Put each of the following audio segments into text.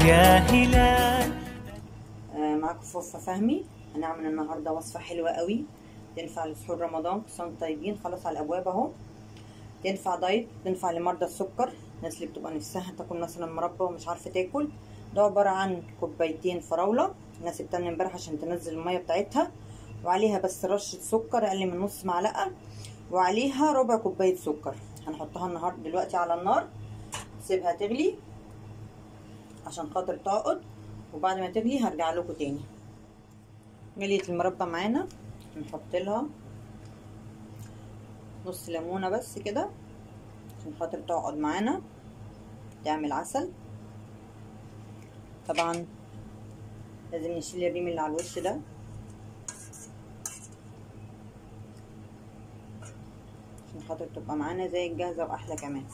يا هلال. آه، معاكم فوفا فهمي. هنعمل النهارده وصفة حلوة قوي. تنفع لسحور رمضان كل طيبين. خلاص على الأبواب أهو. تنفع دايت تنفع لمرضى السكر. الناس اللي بتبقى نفسها تاكل مثلا مربى ومش عارفة تاكل. ده عبارة عن كوبايتين فراولة. الناس بتعمل امبارح عشان تنزل المية بتاعتها. وعليها بس رشة سكر أقل من نص معلقة. وعليها ربع كوباية سكر. هنحطها النهارده دلوقتي على النار. سيبها تغلي. عشان خاطر تعقد وبعد ما تغلي هرجع لكم تاني. غليت المربى معانا نحط لها نص ليمونة بس كده عشان خاطر تقعد معانا. تعمل عسل. طبعا لازم نشيل الريم اللي على الوش ده. عشان خاطر تبقى معانا زي الجاهزة وأحلى كمان.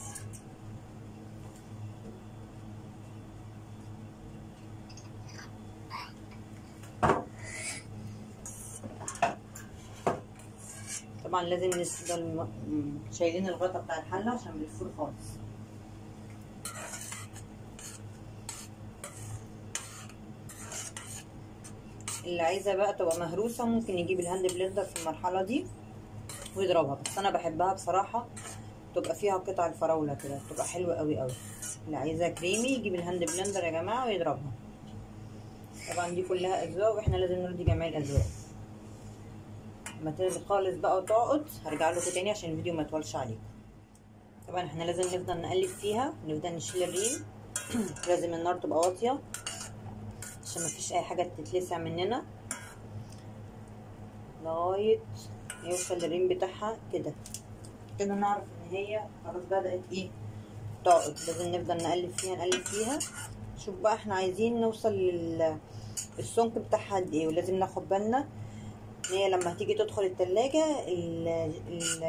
طبعا لازم نفضل شايلين الغطا بتاع الحلة عشان بيفور خالص. اللي عايزة بقى تبقى مهروسة ممكن يجيب ال hand blender في المرحلة دي ويضربها بس أنا بحبها بصراحة تبقى فيها قطع الفراولة كده تبقى حلوة قوي قوي اللي عايزاها كريمي يجيب ال hand blender يا جماعة ويضربها. طبعا دي كلها أذواق وإحنا لازم نرضي جميع الأذواق. لما تغلي خالص بقى وتقعد هرجع لكم تاني عشان الفيديو ما يطولش عليكم. طبعا إحنا لازم نفضل نقلب فيها ونفضل نشيل الريم لازم النار تبقى واطية عشان مفيش أي حاجة تتلسع مننا. لغاية يوصل الريم بتاعها كده. كده نعرف إن هي خلاص بدأت إيه تقعد. لازم نفضل نقلب فيها نقلب فيها. شوف بقى إحنا عايزين نوصل لل السمك بتاعها قد إيه ولازم ناخد بالنا هي لما تيجي تدخل التلاجة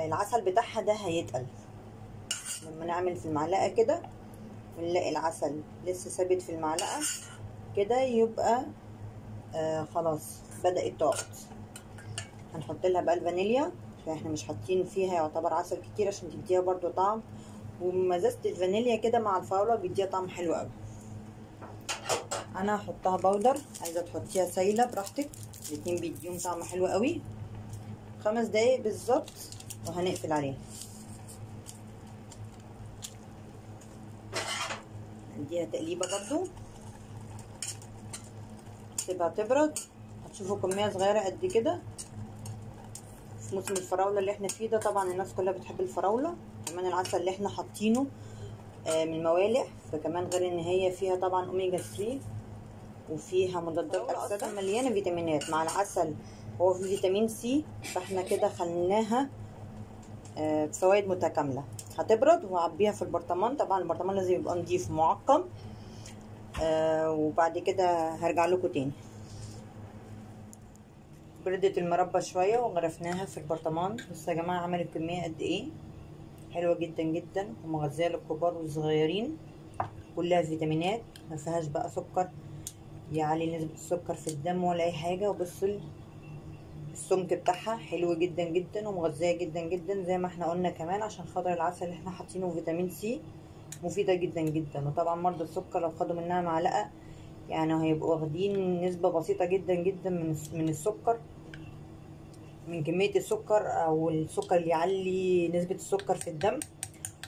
العسل بتاعها ده هيتقل. لما نعمل في المعلقة كده ونلاقي العسل لسه ثابت في المعلقة كده يبقى آه خلاص بدأت تقعد هنحط لها بقى الفانيليا عشان إحنا مش حاطين فيها يعتبر عسل كتير عشان تديها برضو طعم. ومزازة الفانيليا كده مع الفراولة بيديها طعم حلو قوي. أنا هحطها بودر عايزة تحطيها سايلة براحتك. الاتنين بيديهم طعم حلو قوي. خمس دقايق بالظبط وهنقفل عليها نديها تقليبة برضو. سيبها تبرد. هتشوفوا كمية صغيرة قد كده. في موسم الفراولة اللي إحنا فيه ده طبعا الناس كلها بتحب الفراولة. كمان العسل اللي إحنا حاطينه آه من الموالح. فكمان غير إن هي فيها طبعا أوميجا 3 وفيها مضادات أكسدة مليانة فيتامينات. مع العسل هو في فيتامين سي فإحنا كده خليناها آه بفوائد متكاملة. هتبرد وهعبيها في البرطمان. طبعا البرطمان لازم يبقى نضيف معقم. آه وبعد كده هرجع لكم تاني. بردت المربى شوية وغرفناها في البرطمان. بصوا يا جماعة عملت كمية قد إيه؟ حلوة جدا جدا. ومغذيه للكبار والصغيرين. كلها فيتامينات. ما فيهاش بقى سكر. يعلي نسبة السكر في الدم ولا أي حاجة وبصوا السمك بتاعها حلو جدا جدا ومغذية جدا جدا زي ما إحنا قلنا كمان عشان خاطر العسل اللي إحنا حاطينه فيتامين سي مفيدة جدا جدا. وطبعا مرضى السكر لو خدوا منها معلقة يعني هيبقوا واخدين نسبة بسيطة جدا جدا من من السكر من كمية السكر أو السكر اللي يعلي نسبة السكر في الدم.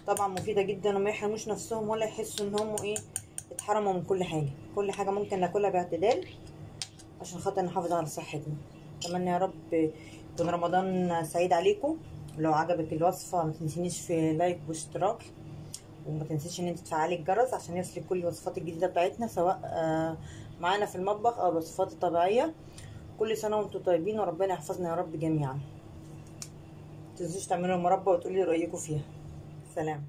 طبعا مفيدة جدا وما يحرموش نفسهم ولا يحسوا ان هم إيه اتحرموا من كل حاجة. كل حاجة ممكن ناكلها باعتدال عشان خاطر نحافظ على صحتنا. أتمنى يا رب يكون رمضان سعيد عليكم. لو عجبك الوصفة ما تنسينيش في لايك واشتراك. وما تنسيش إن أنت تفعلي الجرس عشان يوصلك كل الوصفات الجديدة بتاعتنا سواء معانا في المطبخ أو الوصفات الطبيعية. كل سنة وأنتم طيبين وربنا يحفظنا يا رب جميعا. متنسوش تعملوا المربى وتقولي رأيكم فيها. سلام.